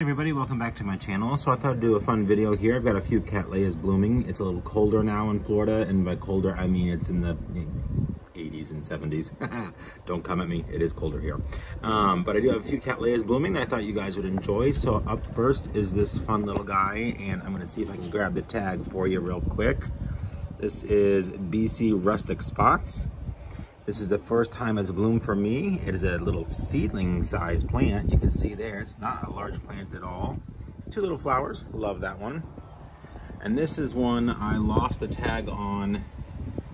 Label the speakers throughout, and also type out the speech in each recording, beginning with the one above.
Speaker 1: Hey everybody, welcome back to my channel. So I thought I'd do a fun video here. I've got a few cattleyas blooming. It's a little colder now in Florida, and by colder I mean it's in the 80s and 70s. Don't come at me, it is colder here. Um, but I do have a few cattleyas blooming that I thought you guys would enjoy. So up first is this fun little guy, and I'm gonna see if I can grab the tag for you real quick. This is BC Rustic Spots. This is the first time it's bloomed for me. It is a little seedling size plant. You can see there, it's not a large plant at all. Two little flowers, love that one. And this is one I lost the tag on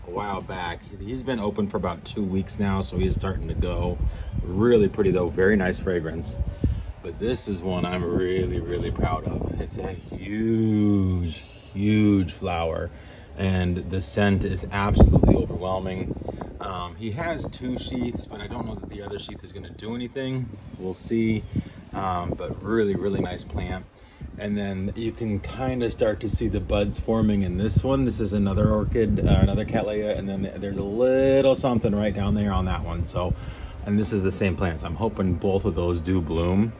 Speaker 1: a while back. He's been open for about two weeks now, so he's starting to go. Really pretty though, very nice fragrance. But this is one I'm really, really proud of. It's a huge, huge flower. And the scent is absolutely overwhelming. Um, he has two sheaths, but I don't know that the other sheath is going to do anything. We'll see. Um, but really, really nice plant. And then you can kind of start to see the buds forming in this one. This is another orchid, uh, another cattleya, and then there's a little something right down there on that one. So, and this is the same plant. So I'm hoping both of those do bloom.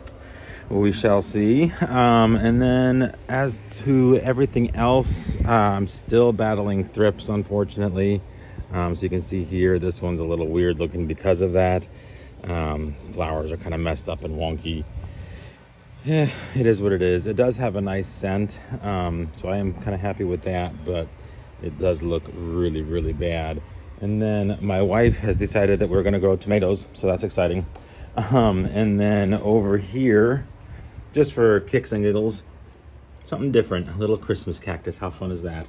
Speaker 1: We shall see. Um, and then as to everything else, uh, I'm still battling thrips, unfortunately. Um, so you can see here, this one's a little weird looking because of that. Um, flowers are kind of messed up and wonky. Yeah, it is what it is. It does have a nice scent, um, so I am kind of happy with that, but it does look really, really bad. And then my wife has decided that we're gonna grow tomatoes, so that's exciting. Um, and then over here, just for kicks and giggles, something different, a little Christmas cactus. How fun is that?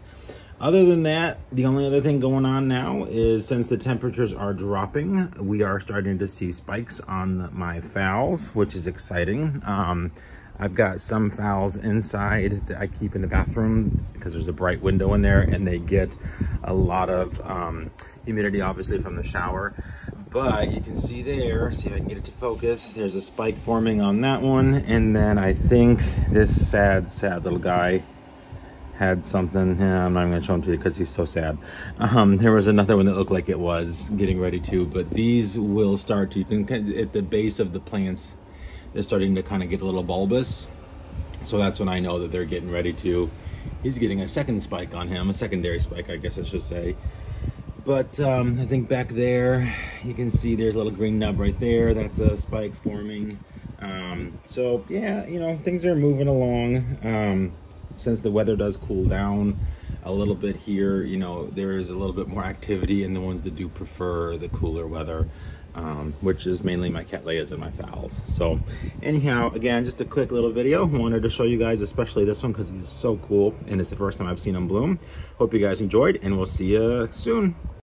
Speaker 1: Other than that, the only other thing going on now is since the temperatures are dropping, we are starting to see spikes on my phals, which is exciting. Um, I've got some phals inside that I keep in the bathroom because there's a bright window in there and they get a lot of um, humidity obviously from the shower. But you can see there, see if I can get it to focus, there's a spike forming on that one. And then I think this sad, sad little guy had something. Yeah, I'm not even to show him to you because he's so sad. Um, there was another one that looked like it was getting ready to, but these will start to, at the base of the plants, they're starting to kind of get a little bulbous. So that's when I know that they're getting ready to. He's getting a second spike on him, a secondary spike, I guess I should say. But um, I think back there, you can see there's a little green nub right there. That's a spike forming. Um, so yeah, you know, things are moving along. Since the weather does cool down a little bit here, you know, there is a little bit more activity in the ones that do prefer the cooler weather, um, which is mainly my cattleyas and my phals. So anyhow, again, just a quick little video. Wanted to show you guys, especially this one, because it's so cool. And it's the first time I've seen them bloom. Hope you guys enjoyed, and we'll see you soon.